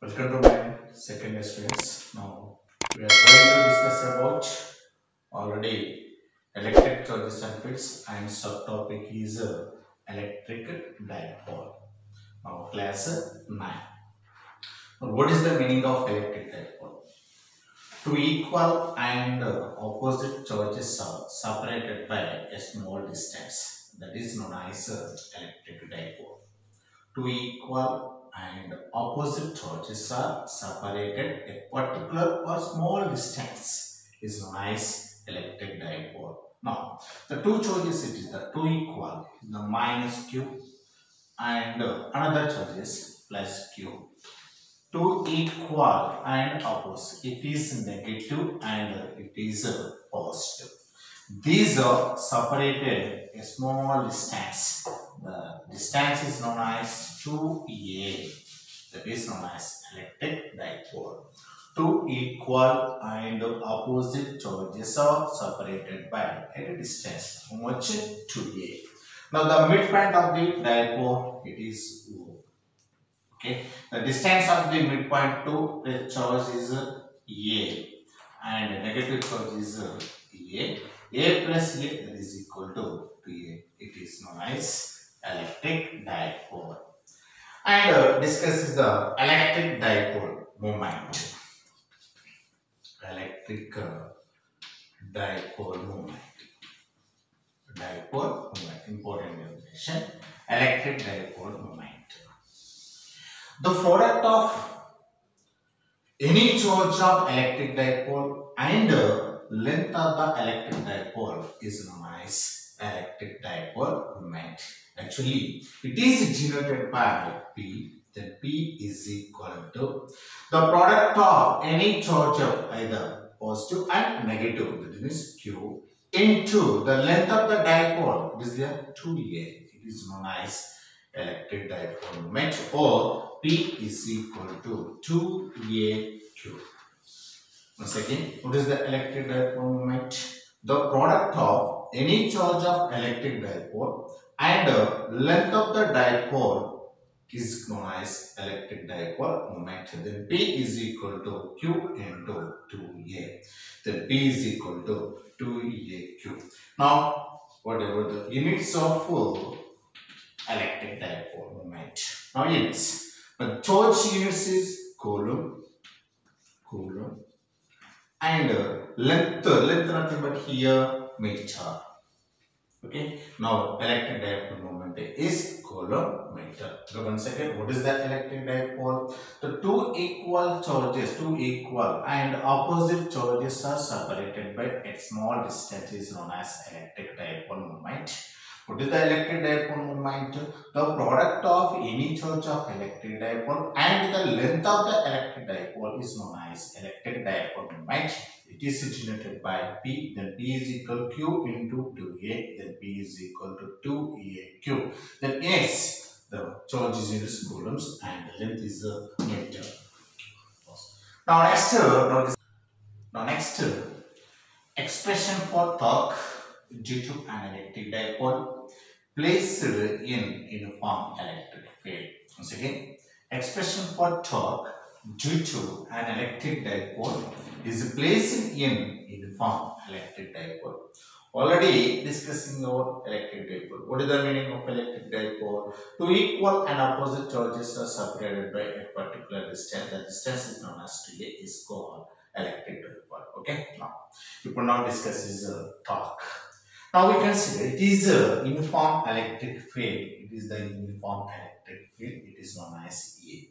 Welcome to my second year students. Now we are going to discuss about already electric charges and fits and subtopic is uh, electric dipole. Now class uh, 9. Now, what is the meaning of electric dipole? Two equal and opposite charges are separated by a small distance that is known as uh, electric dipole. Two equal and opposite charges are separated a particular or small distance is as electric dipole. Now, the two charges it is the two equal the minus q and another charge is plus q. Two equal and opposite it is negative and it is positive. These are separated a small distance. The distance is known as 2a. That is known as electric dipole. Two equal and opposite charges are separated by a distance. How much? 2a. Now the midpoint of the dipole it is O. Okay. The distance of the midpoint to the charge is a and negative charge is a a plus A that is equal to 2A. It is known as electric dipole. And uh, discusses the electric dipole moment. Electric uh, dipole moment. Dipole moment. Important definition. Electric dipole moment. The product of any charge of electric dipole and uh, length of the electric dipole is known as electric dipole moment. Actually, it is generated by P. Then P is equal to the product of any charge of either positive and negative, that is Q, into the length of the dipole. It is there 2A. It is known as electric dipole moment or P is equal to 2AQ. Once again, what is the electric dipole moment? The product of any charge of electric dipole and uh, length of the dipole is known as electric dipole moment. Then P is equal to Q into 2A. Then P is equal to 2AQ. Now, whatever the units of uh, electric dipole moment. Now, units. But charge units is coulomb, coulomb and uh, length length nothing but here meter. Okay? Now electric dipole moment is meter so one second what is that electric dipole the two equal charges two equal and opposite charges are separated by a small distance is known as electric dipole moment what is the electric dipole moment the product of any charge of electric dipole and the length of the electric dipole is known as electric dipole moment. It is generated by P, then P is equal to Q into 2A, then P is equal to 2AQ. Then S, the charge is in coulombs and the length is a meter. Now next, now, next expression for torque due to an electric dipole placed in uniform electric field. Once again, expression for torque due to an electric dipole is placed in uniform electric dipole. Already discussing about electric dipole. What is the meaning of electric dipole? Two equal and opposite charges are separated by a particular distance. The distance is known as TA is called electric dipole. Okay. Now, will now discuss is uh, torque. Now we consider it is a uniform electric field. It is the uniform electric field. It is known as E.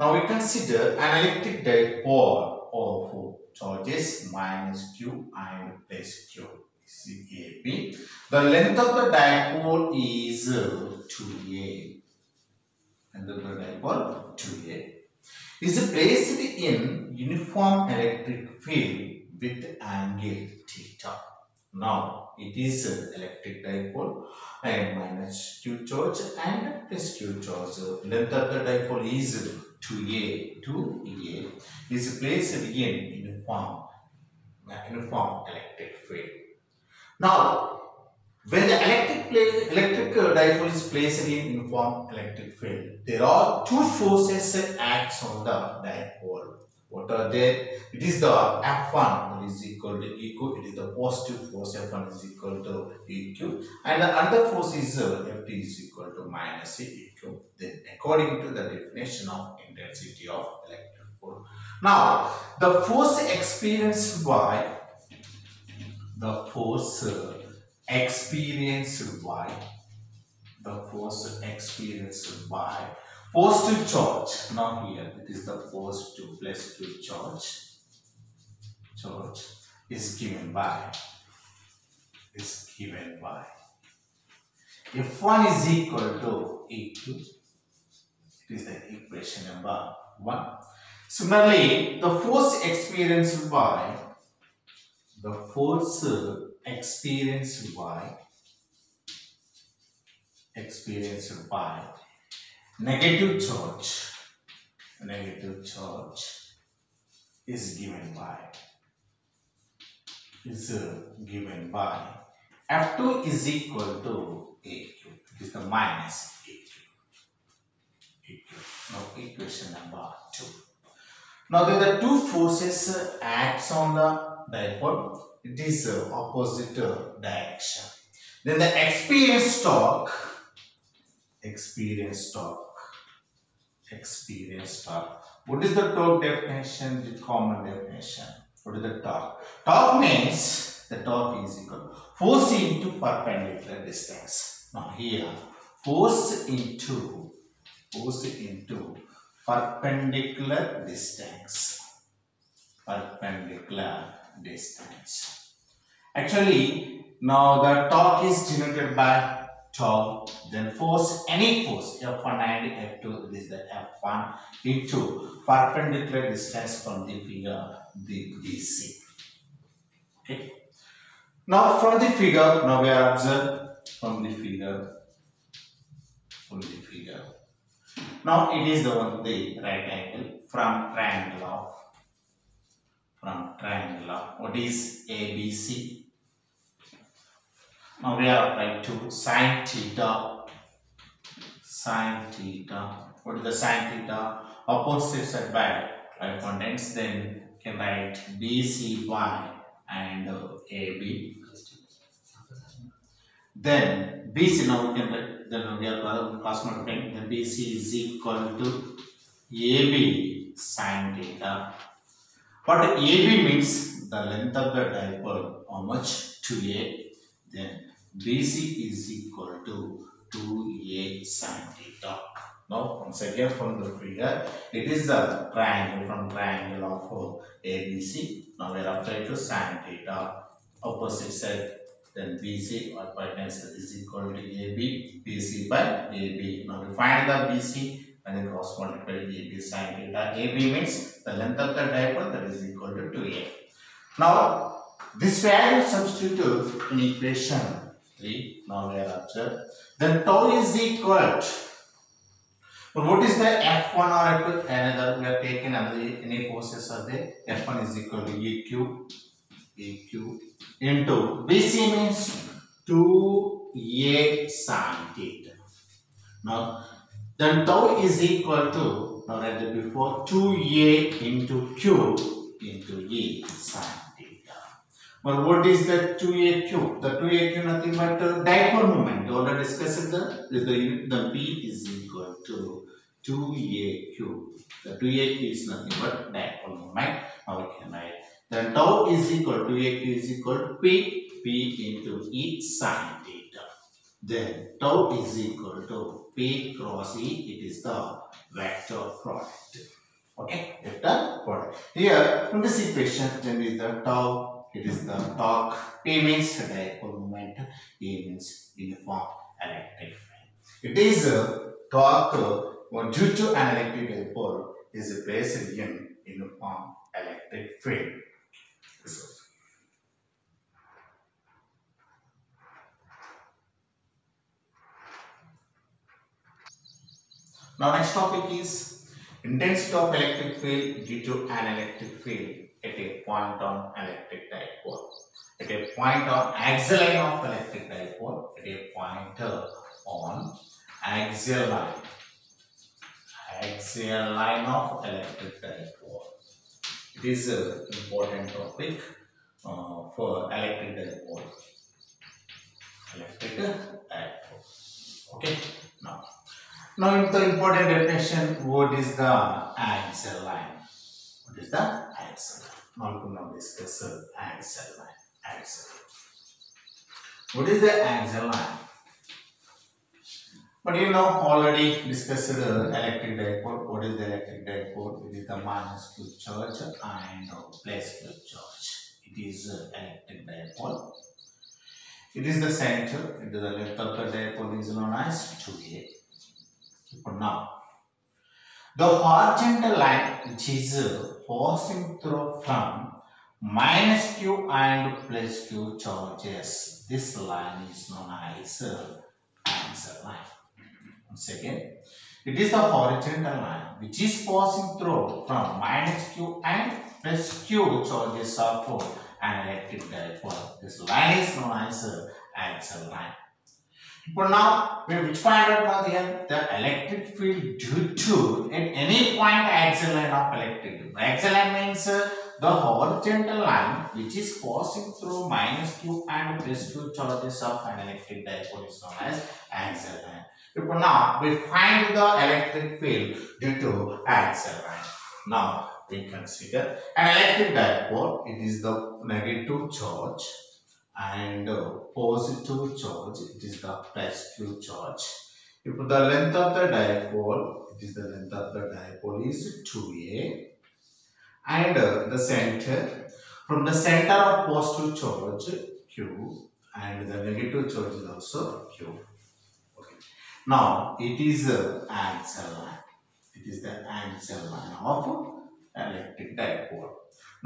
Now we consider an electric dipole of charges minus q and plus q. This is AB. The length of the dipole is uh, 2a. Length of the dipole 2a. Is placed in uniform electric field with angle theta. Now it is an electric dipole and minus q charge and plus q charge. Length of the dipole is 2a to a is placed again in uniform uniform electric field. Now when the electric play, electric dipole is placed in uniform electric field, there are two forces acts on the dipole. What are they? It is the F1 that is equal to EQ. It is the positive force F1 is equal to EQ. And the other force is uh, Ft is equal to minus EQ. Then according to the definition of intensity of electric pole. Now, the force experienced by the force uh, experienced by the force experienced by positive charge now here it is the positive 2 charge charge is given by is given by. If 1 is equal to eq it is the equation number 1 similarly the force experienced by the force experienced by experienced by negative charge negative charge is given by is uh, given by F2 is equal to AQ. It is the minus AQ. AQ. Now equation number 2. Now there are two forces uh, acts on the dipole. It is uh, opposite direction. Then the experience torque, experience torque, experience torque. What is the torque definition? The common definition. What is the torque? Torque means the torque is equal force into perpendicular distance. Now here, force into force into perpendicular distance. Perpendicular distance. Actually, now the torque is denoted by tau, then force, any force, F1 and F2, this is the F1 into perpendicular distance from the figure, the BC. Okay. Now from the figure, now we are observed from the figure, from the figure. Now it is the one, the right angle from triangle of, from triangle of, what is ABC? Now we are applying to sine theta, sine theta. What is the sine theta? Opposite side by right contents. Then can write BCY and uh, AB. Then BC now we can write. Then we are cross multiplying. Then BC is equal to AB sine theta. What AB means the length of the dipole. How much? 2A. Then BC is equal to 2A sine theta. Now, once again from the figure, it is the triangle from triangle of ABC. Now, we are applying to sine theta. Opposite side, then BC or hypotenuse is equal to AB, BC by AB. Now, we find the BC and then cross multiply AB sine theta. AB means the length of the dipole that is equal to 2A. Now, this value substitute in equation 3. Now we are observed. Then tau is equal but what is the F1 or F2? Another we are taking another any forces are there. F1 is equal to EQ EQ into BC means 2A sine theta. Now then tau is equal to now it before 2A into Q into E sine. But what is the 2AQ? The 2AQ nothing but uh, dipole moment. We Already discussed the, the, the P is equal to 2AQ. The 2AQ is nothing but dipole moment. We can write. Then tau is equal to AQ is equal to P, P into E sine theta. Then tau is equal to P cross E. It is the vector product. Okay, vector product. Here from this equation, then is the tau it is the torque. P means dipole moment. E means uniform electric field. It is a torque uh, due to an electric dipole is placed in uniform electric field. So, now next topic is intensity of electric field due to an electric field at a point on electric dipole. At a point on axial line of electric dipole, at a pointer on axial line, axial line of electric dipole. It is an important topic uh, for electric dipole. Electric dipole. Okay. Now, now the important definition. What is the axial line? What is the axial line? We now discuss uh, axial. What is the axial line? But you know already discussed the electric dipole. What is the electric dipole? It is the minus Q charge and plus Q charge. It is uh, electric dipole. It is the center. It is the length of the dipole is known as 2a. But now, the horizontal line which is uh, passing through from minus q and plus q charges. This line is known as uh, answer line. Once again, it is the horizontal line which is passing through from minus q and plus q charges of an electric dipole. This line is known as uh, axial line. But now, we point out now? The electric field due to at any point axial line of electric field. Axial line means uh, the horizontal line which is passing through minus q and plus q charges of an electric dipole is known as axial line. But now, we find the electric field due to axial line. Now, we consider an electric dipole. It is the negative charge and uh, positive charge it is the q charge. If the length of the dipole it is the length of the dipole is 2a and uh, the center from the center of positive charge q. And the negative charge is also q. Okay. Now it is uh, axial line. It is the axial line of electric dipole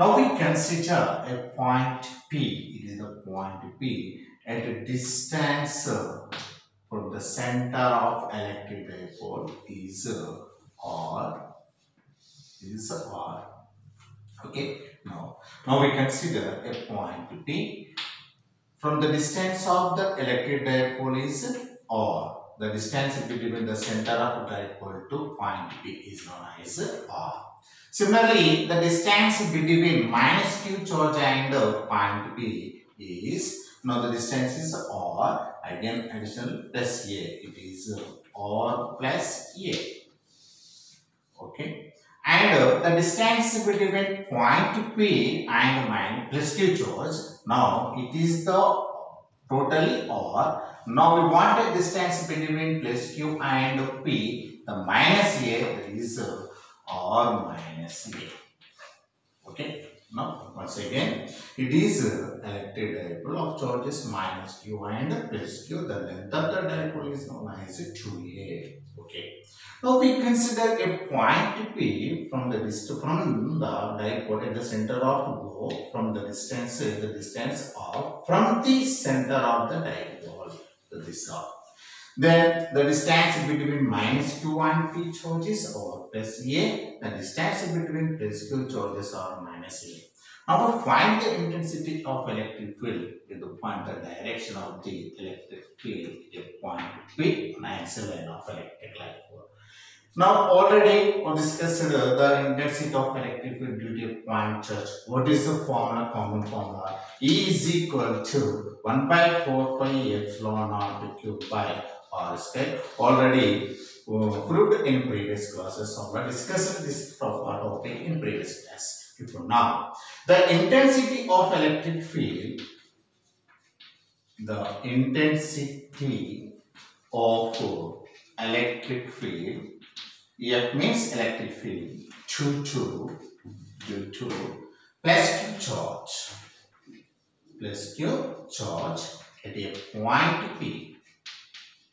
now we consider a point P, it is the point P at a distance from the center of electric dipole is R, is R. Okay, now, now we consider a point P from the distance of the electric dipole is R. The distance between the center of dipole to point P is known as R. Similarly, the distance between minus q charge and point P is, now the distance is R, again additional plus A, it is R plus A. Okay. And uh, the distance between point P and minus plus q charge, now it is the totally R. Now we want a distance between plus q and P, the minus A, that is uh, or minus A. Okay. Now, once again, it is electric dipole of charges minus Q and plus Q. The length of the dipole is known as 2A. Okay. Now, we consider a point P from the distance from the dipole at the center of O from the distance the distance of from the center of the dipole. This is then the distance between minus q and p charges or plus a. The distance between plus q charges or minus a. Now to find the intensity of electric field, have to find the direction of the electric field at a point P on axial of electric line. Now already we discussed the intensity of electric field due to point charge. What is the formula, common formula? E is equal to 1 by 4 pi epsilon naught q by r square. Already uh, proved in previous classes. Already discussed this topic in previous class. Before now, the intensity of electric field, the intensity of electric field, F means electric field, 2 2 due to plus Q charge, plus Q charge at a point P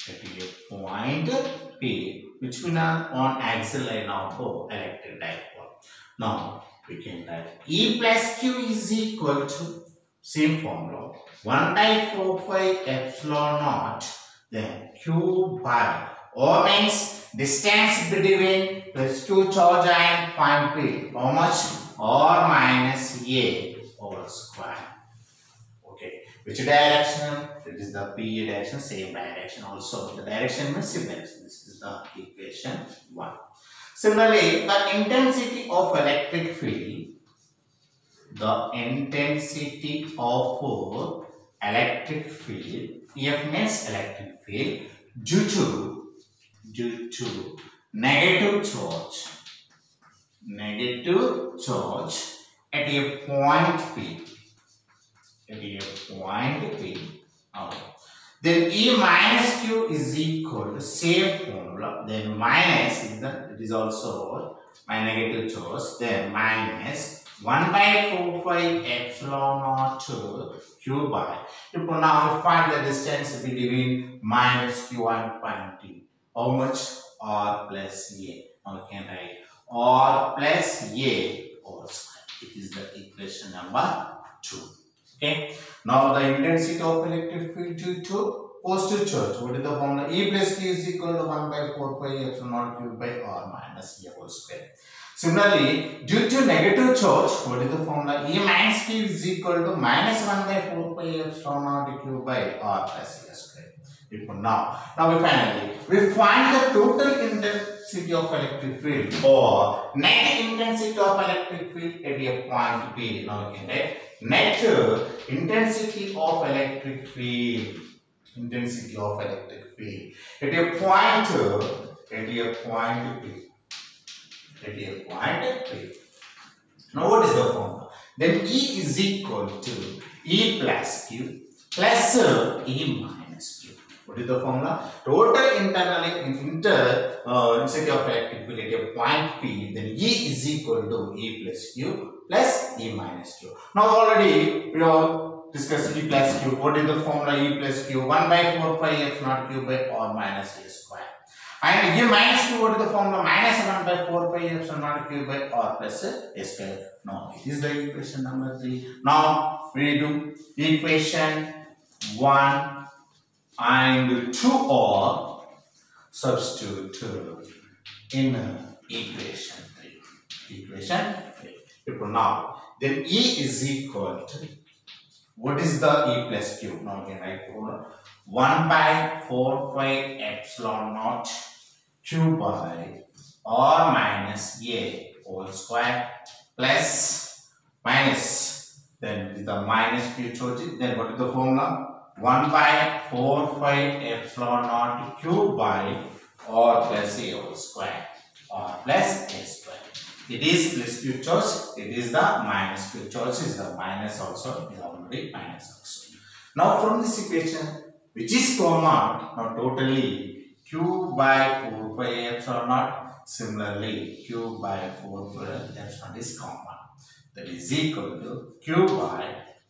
that is a point P which will are on axial line of electric dipole. Now we can write E plus Q is equal to same formula 1 by 4 pi epsilon naught then Q by O means distance between plus Q charge and point P how much or minus a over square. Which direction? It is the p direction, same direction also. The direction means same direction. This is the equation 1. Similarly, the intensity of electric field, the intensity of electric field, EF means electric field, due to, due to negative charge, negative charge at a point P, at a point P. Okay. Then E minus Q is equal to same formula. Then minus is the it is also my negative charge. Then minus 1 by 4 pi epsilon naught q by. Now, now we find the distance between minus q and point T. How much? R plus A. Now we can write R plus A or square. It is the equation number 2. Okay. Now the intensity of electric field due to positive charge. What is the formula? E plus Q is equal to 1 by 4 pi epsilon naught q by R minus A whole square. Similarly, due to negative charge, what is the formula? E minus Q is equal to minus 1 by 4 pi epsilon naught q by R plus A square. Now, now we finally, we find the total intensity of electric field or net intensity of electric field at a point P. Now we can write net intensity of electric field intensity of electric field at a point at a point P at a point P. Now what is the formula? Then E is equal to E plus Q plus E minus Q. What is the formula? Total internal inter uh, intensity of electric field at a point P, then E is equal to E plus Q plus E minus Q. Now already we have discussed E plus Q. What is the formula E plus Q? 1 by 4 pi F naught Q by R minus A square. And E minus Q, what is the formula? Minus 1 by 4 pi epsilon naught Q by R plus A square. Now it is the equation number 3. Now we do equation 1 and 2 are substitute uh, in uh, equation 3. Equation 3. People now, then E is equal to, what is the E plus Q? Now again write formula. 1 by 4 pi epsilon naught Q by R minus A whole square plus minus then the minus Q chosen then what is the formula 1 by 4 pi epsilon naught q by r plus a whole square r plus square. It is plus q choice, it is the minus q choice, is the minus also, is already minus also. Now from this equation, which is common, now totally q by 4 pi epsilon naught, similarly q by 4 pi epsilon is common. That is equal to q by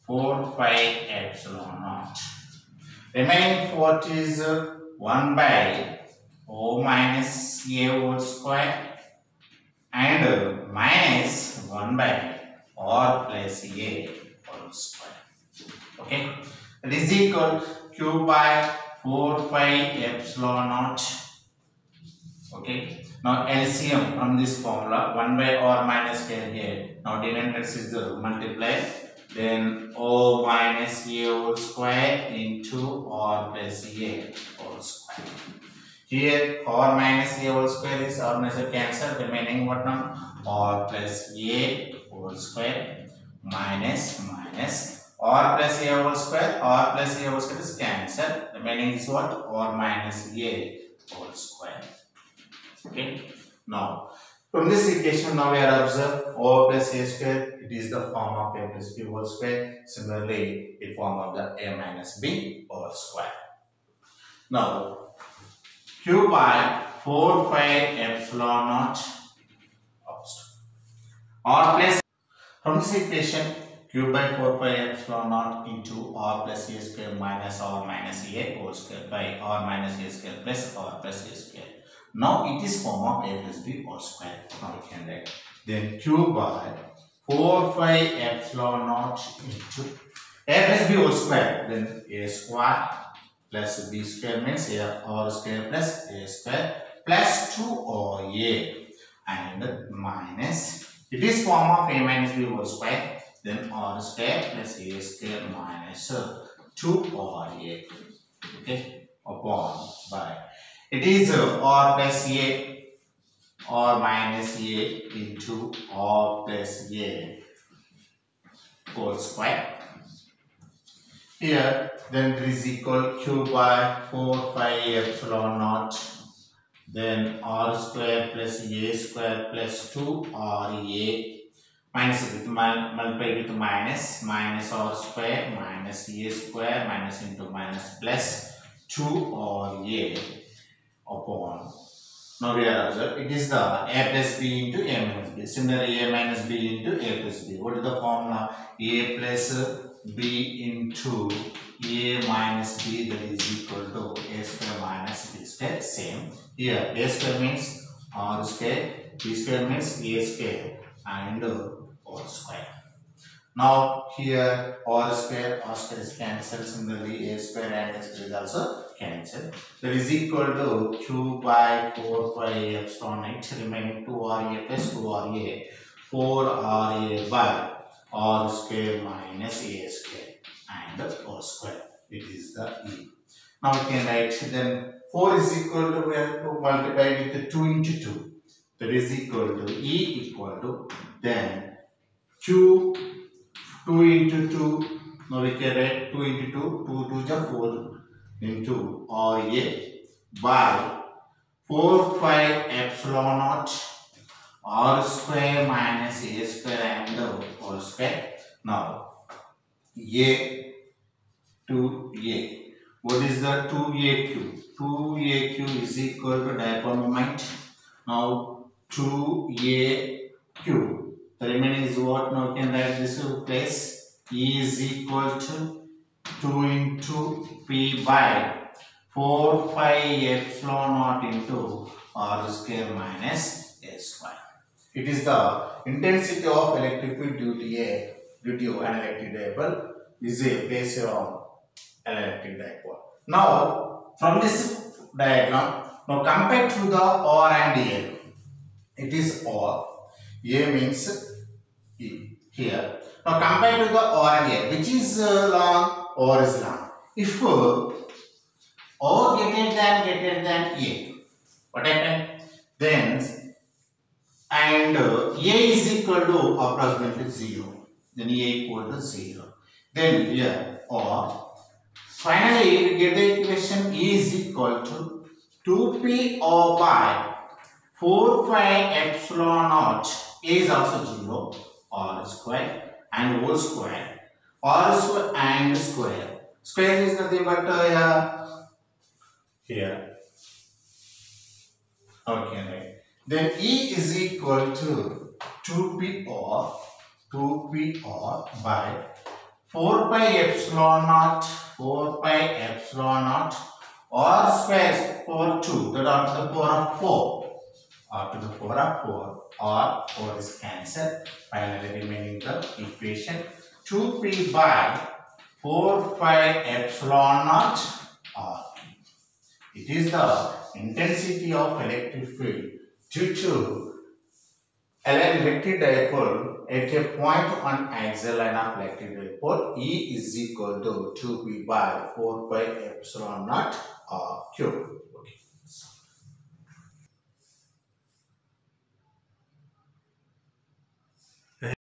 4 pi epsilon naught. Remaining 40 is uh, 1 by O minus A whole square and minus 1 by R plus A whole square. Okay. That is equal to Q by 4 pi epsilon naught. Okay. Now LCM from this formula 1 by R minus K here. Now denominators is the multiply then O minus A whole square into R plus A whole square. Here R minus A whole square is R minus A cancel remaining what now? R plus A whole square minus minus R plus A whole square R plus A whole square is cancel remaining is what? R minus A whole square. Okay. Now from this equation now we are observe O plus A square it is the form of A plus B whole square. Similarly, it form of the A minus B whole square. Now, Q by 4 pi epsilon naught R plus from this equation Q by 4 pi epsilon naught into R plus A square minus R minus A whole square by R minus A square plus R plus A square. Now it is form of A whole square. Now we can write. Then Q by 4 pi epsilon naught into A whole square. Then A square plus B square means A R square plus A square plus 2 or A and minus It is form of a minus b whole square. Then r square plus a square minus uh, 2ra. Okay, upon by. It is r plus a or minus a into r plus a whole square. Here, then it is equal q by 4 pi epsilon naught. Then r square plus a square plus 2 r a minus with multiply with minus minus r square minus a square minus into minus plus 2 r a upon now we are observed it is the a plus b into a minus b. Similarly, a minus b into a plus b. What is the formula? a plus b into a minus b that is equal to a square minus b square. Same. Here a square means r square, b square means a square and r square. Now here r square, r square is cancelled. Similarly, a square and a square is also cancelled. That is equal to q by 4 pi epsilon h remaining 2 ra plus 2 ra 4 ra by r square minus a square and r square. It is the e. Now we can write then 4 is equal to we have to multiply with 2 into 2. That is equal to e equal to then q 2 into 2. Now we can write 2 into 2. 2 to the 4 into RA by 4 5 epsilon naught r square minus a square and the whole square. Now a to a. What is the 2aq? 2aq is equal to dipole moment. Now 2aq. The remaining is what? Now can write this place. E is equal to 2 into P by 4 pi epsilon naught into R square minus A square. It is the intensity of electric field due to a due to an electric dipole is a base on an electric dipole. Now from this diagram, now compared to the R and A, it is R. A means E here. Now compared to the R and A, which is uh, long or is long. If uh, or greater than greater than A, what happened? Then and uh, A is equal to approximately 0. Then A equal to 0. Then here or finally we get the equation E is equal to 2p or by 4 pi epsilon naught A is also 0 r square and whole square r square and square. Square is nothing but uh, here. Okay, right. Then E is equal to 2p or 2p or by 4 pi epsilon naught 4 pi epsilon naught r square over 2 that are to the power of 4 r to the power of 4 or 4 is cancelled finally remaining the equation 2p by 4 pi epsilon naught r. It is the intensity of electric field due to an electric dipole at a point on axial line of electric dipole E is equal to 2p by 4 pi epsilon naught r cube.